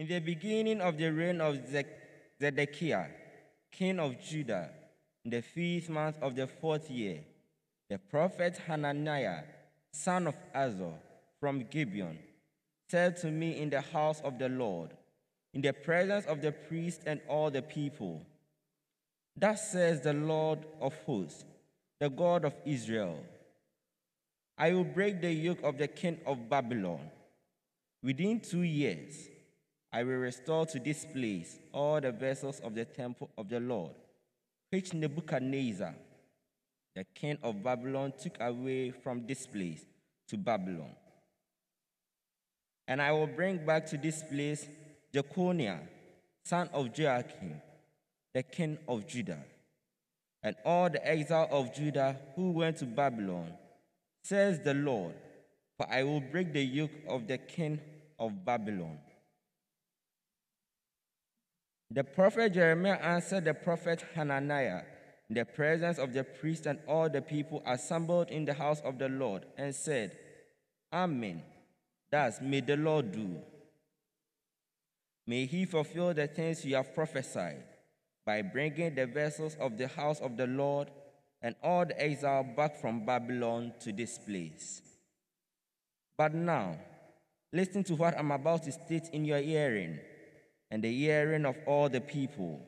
In the beginning of the reign of Zedekiah, king of Judah, in the fifth month of the fourth year, the prophet Hananiah, son of Azor, from Gibeon, said to me in the house of the Lord, in the presence of the priest and all the people, Thus says the Lord of hosts, the God of Israel I will break the yoke of the king of Babylon. Within two years, I will restore to this place all the vessels of the temple of the Lord, which Nebuchadnezzar, the king of Babylon, took away from this place to Babylon. And I will bring back to this place Jeconiah, son of Joachim, the king of Judah, and all the exile of Judah who went to Babylon, says the Lord, for I will break the yoke of the king of Babylon. The prophet Jeremiah answered the prophet Hananiah in the presence of the priest and all the people assembled in the house of the Lord and said, Amen. Thus may the Lord do. May he fulfill the things you have prophesied by bringing the vessels of the house of the Lord and all the exile back from Babylon to this place. But now, listen to what I'm about to state in your hearing and the hearing of all the people.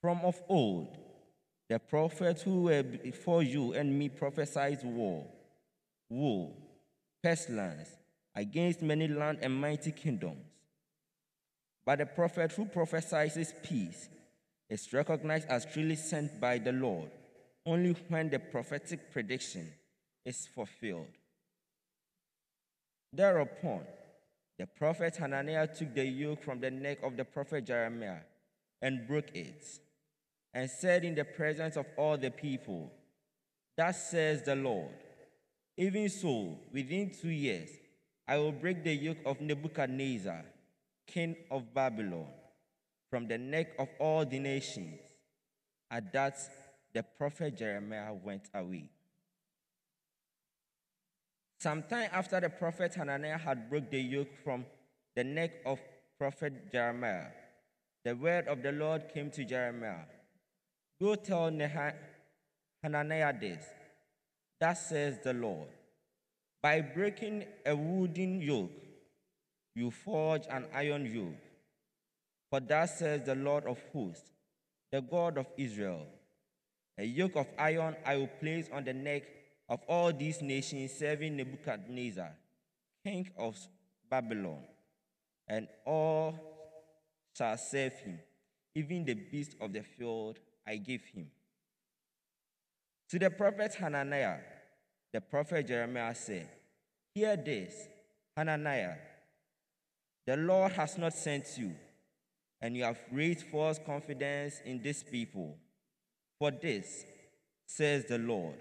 From of old, the prophets who were before you and me prophesied war, woe, pestilence against many land and mighty kingdoms. But the prophet who prophesies peace is recognized as truly sent by the Lord only when the prophetic prediction is fulfilled. Thereupon, the prophet Hananiah took the yoke from the neck of the prophet Jeremiah and broke it, and said in the presence of all the people, Thus says the Lord, even so, within two years, I will break the yoke of Nebuchadnezzar, king of Babylon, from the neck of all the nations. At that, the prophet Jeremiah went away. Sometime after the prophet Hananiah had broke the yoke from the neck of prophet Jeremiah, the word of the Lord came to Jeremiah. Go tell Hananiah this. That says the Lord. By breaking a wooden yoke, you forge an iron yoke. For that says the Lord of hosts, the God of Israel. A yoke of iron I will place on the neck of all these nations serving Nebuchadnezzar, king of Babylon, and all shall serve him, even the beasts of the field I give him. To the prophet Hananiah, the prophet Jeremiah said, Hear this, Hananiah, the Lord has not sent you, and you have raised false confidence in this people. For this, says the Lord,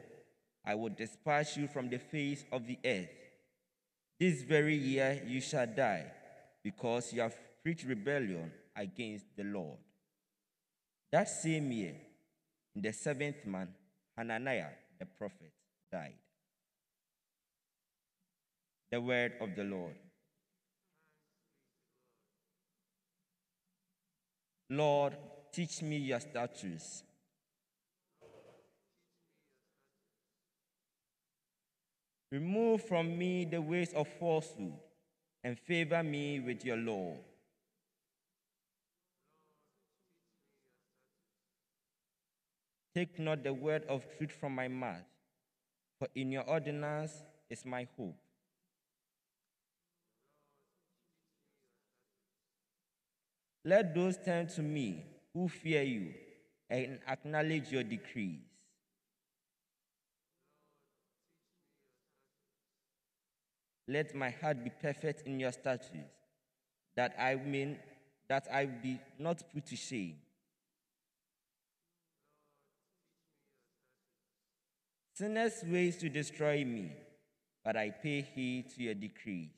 I will dispatch you from the face of the earth. This very year you shall die, because you have preached rebellion against the Lord. That same year, in the seventh month, Hananiah the prophet died. The word of the Lord. Lord, teach me your statutes. Remove from me the ways of falsehood and favor me with your law. Take not the word of truth from my mouth, for in your ordinance is my hope. Let those turn to me who fear you and acknowledge your decrees. Let my heart be perfect in your statutes, that I mean that I be not put to shame. Sinners ways to destroy me, but I pay heed to your decrees.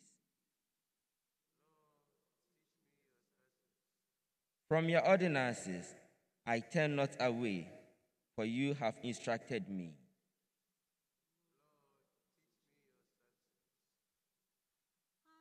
From your ordinances I turn not away, for you have instructed me. Hallelujah. Hallelujah. eh, eh. Hallelujah. eh. Hallelujah. eh, eh. Yeah, that's hallelujah. Hallelujah. Hallelujah. Hallelujah.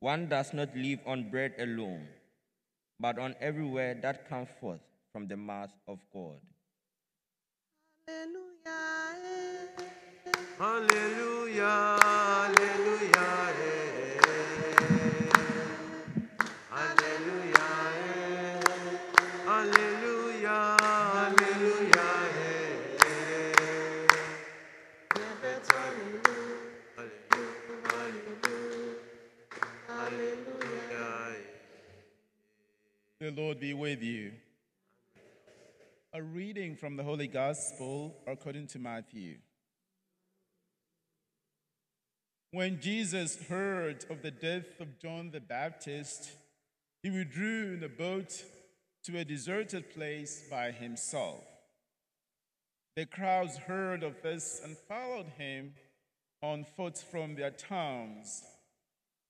One does not live on bread alone, but on every word that comes forth from the mouth of God. Hallelujah, hallelujah, eh, Lord be with you. A reading from the Holy Gospel according to Matthew. When Jesus heard of the death of John the Baptist, he withdrew in a boat to a deserted place by himself. The crowds heard of this and followed him on foot from their towns.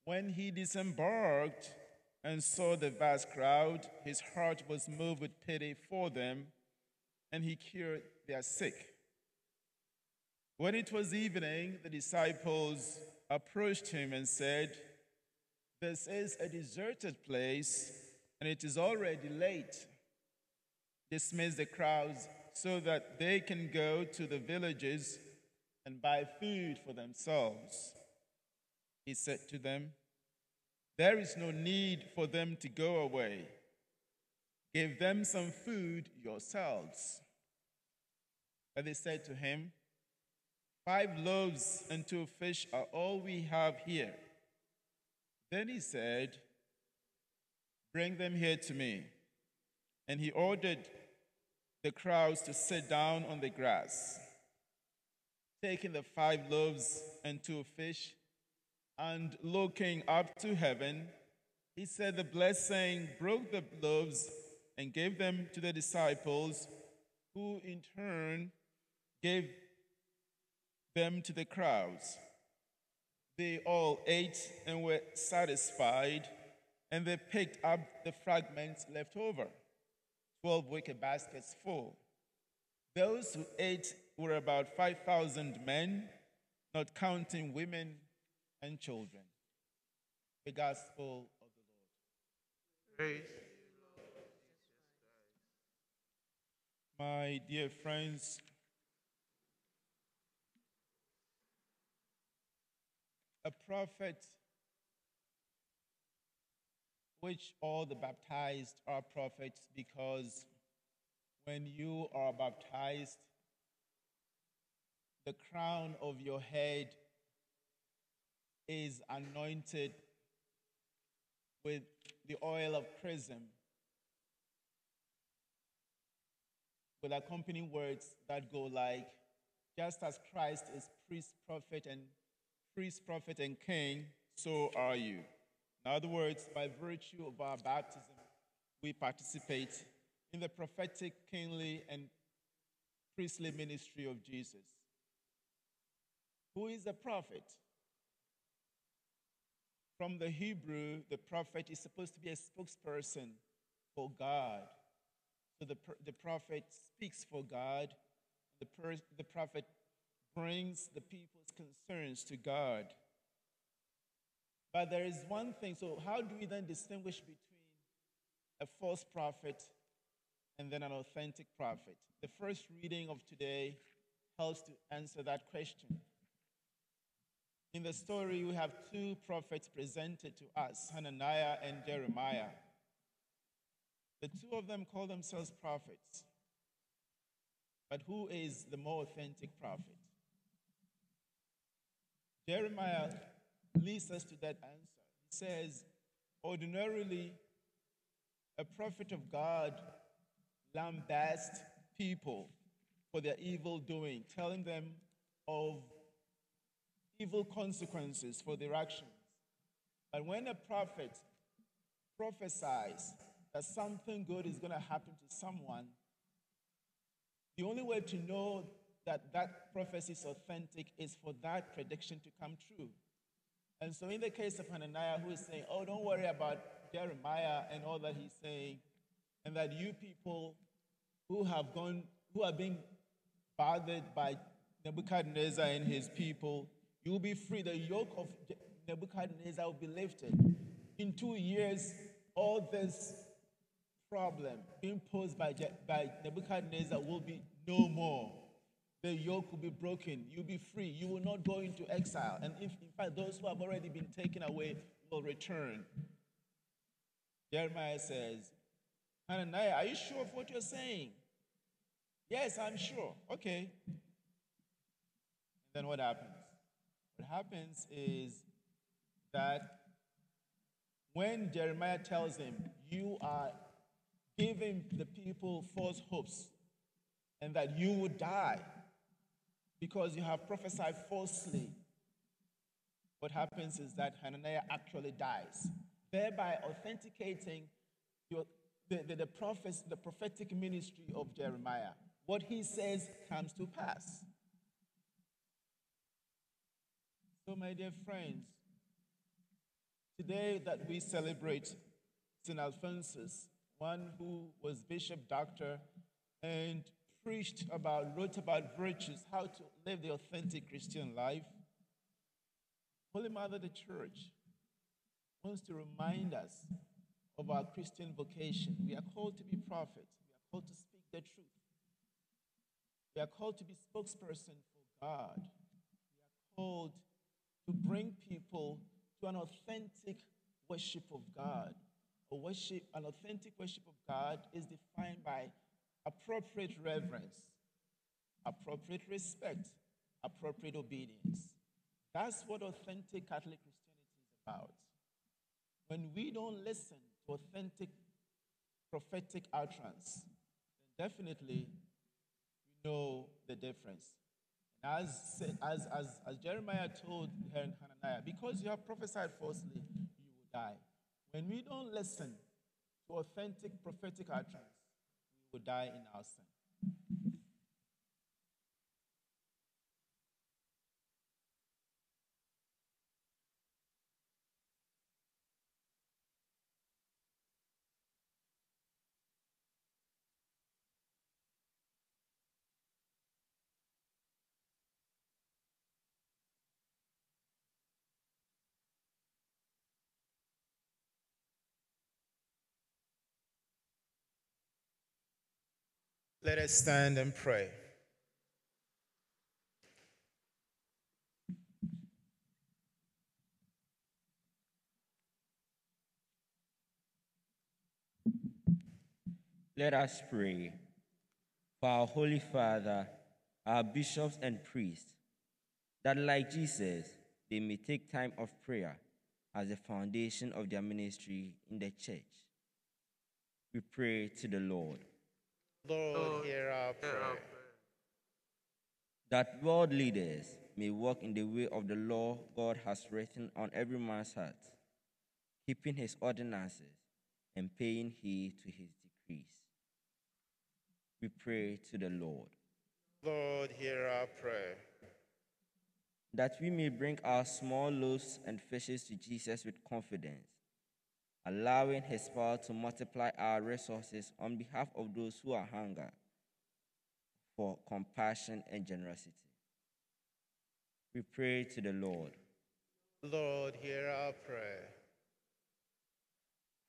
When he disembarked and saw the vast crowd, his heart was moved with pity for them, and he cured their sick. When it was evening, the disciples approached him and said, This is a deserted place, and it is already late. Dismiss the crowds so that they can go to the villages and buy food for themselves. He said to them, There is no need for them to go away. Give them some food yourselves. But they said to him, Five loaves and two fish are all we have here. Then he said, Bring them here to me. And he ordered the crowds to sit down on the grass. Taking the five loaves and two fish, and looking up to heaven, he said the blessing, broke the loaves, and gave them to the disciples, who in turn gave them to the crowds. They all ate and were satisfied, and they picked up the fragments left over, 12 wicker baskets full. Those who ate were about 5,000 men, not counting women and children. The Gospel of the Lord. Praise My dear friends, a prophet, which all the baptized are prophets, because when you are baptized, the crown of your head is anointed with the oil of chrism, with accompanying words that go like, just as Christ is priest, prophet, and priest, prophet, and king, so are you. In other words, by virtue of our baptism, we participate in the prophetic, kingly, and priestly ministry of Jesus. Who is a prophet? From the Hebrew, the prophet is supposed to be a spokesperson for God. So the, the prophet speaks for God. The, per- the prophet brings the people's concerns to God. But there is one thing. So, how do we then distinguish between a false prophet and then an authentic prophet? The first reading of today helps to answer that question. In the story, we have two prophets presented to us Hananiah and Jeremiah. The two of them call themselves prophets. But who is the more authentic prophet? Jeremiah leads us to that answer. He says, ordinarily, a prophet of God lambasts people for their evil doing, telling them of evil consequences for their actions. But when a prophet prophesies that something good is going to happen to someone, The only way to know that that prophecy is authentic is for that prediction to come true. And so, in the case of Hananiah, who is saying, Oh, don't worry about Jeremiah and all that he's saying, and that you people who have gone, who are being bothered by Nebuchadnezzar and his people, you will be free. The yoke of Nebuchadnezzar will be lifted. In two years, all this problem imposed by, Je- by Nebuchadnezzar will be no more. The yoke will be broken. You'll be free. You will not go into exile. And if, in fact, those who have already been taken away will return. Jeremiah says, Hananiah, are you sure of what you're saying? Yes, I'm sure. Okay. Then what happens? Happens is that when Jeremiah tells him, You are giving the people false hopes and that you will die because you have prophesied falsely, what happens is that Hananiah actually dies, thereby authenticating the, the, the, the prophetic ministry of Jeremiah. What he says comes to pass. So, my dear friends, today that we celebrate St. Alphonsus, one who was bishop, doctor, and preached about, wrote about virtues, how to live the authentic Christian life, Holy Mother, the Church, wants to remind us of our Christian vocation. We are called to be prophets, we are called to speak the truth, we are called to be spokesperson for God, we are called to bring people to an authentic worship of God. A worship, an authentic worship of God is defined by appropriate reverence, appropriate respect, appropriate obedience. That's what authentic Catholic Christianity is about. When we don't listen to authentic prophetic utterance, then definitely we know the difference. And as, as, as, as Jeremiah told Hananiah, because you have prophesied falsely, you will die. When we don't listen to authentic prophetic utterance, we will die in our sin. Let us stand and pray. Let us pray. For our Holy Father, our bishops and priests, that like Jesus, they may take time of prayer as the foundation of their ministry in the church. We pray to the Lord. Lord, hear our prayer. That world leaders may walk in the way of the law God has written on every man's heart, keeping his ordinances and paying heed to his decrees. We pray to the Lord. Lord, hear our prayer. That we may bring our small loaves and fishes to Jesus with confidence, allowing his power to multiply our resources on behalf of those who are hunger for compassion and generosity. We pray to the Lord. Lord, hear our prayer.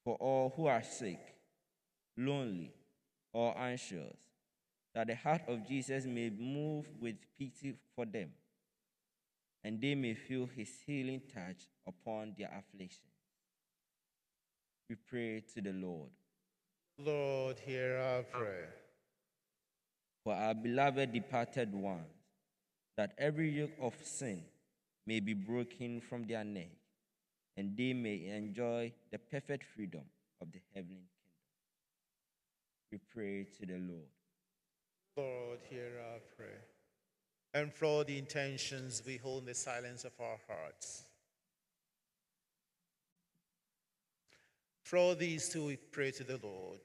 For all who are sick, lonely, or anxious, that the heart of Jesus may move with pity for them, and they may feel his healing touch upon their affliction. We pray to the Lord. Lord, hear our prayer. For our beloved departed ones, that every yoke of sin may be broken from their neck, and they may enjoy the perfect freedom of the heavenly kingdom. We pray to the Lord. Lord, hear our prayer. And for all the intentions we hold in the silence of our hearts. For all these too, we pray to the Lord.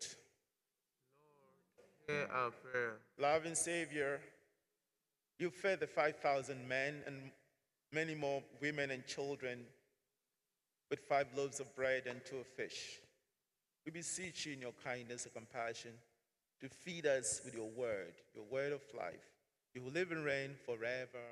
Hear our prayer. Loving Savior, you fed the 5,000 men and many more women and children with five loaves of bread and two fish. We beseech you in your kindness and compassion to feed us with your word, your word of life. You will live and reign forever